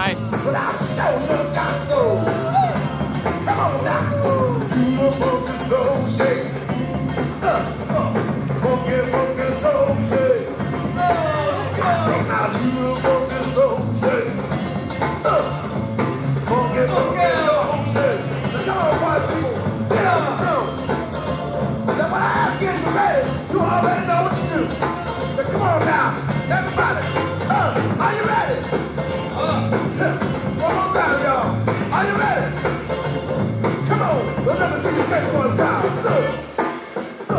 Nice.